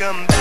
come back.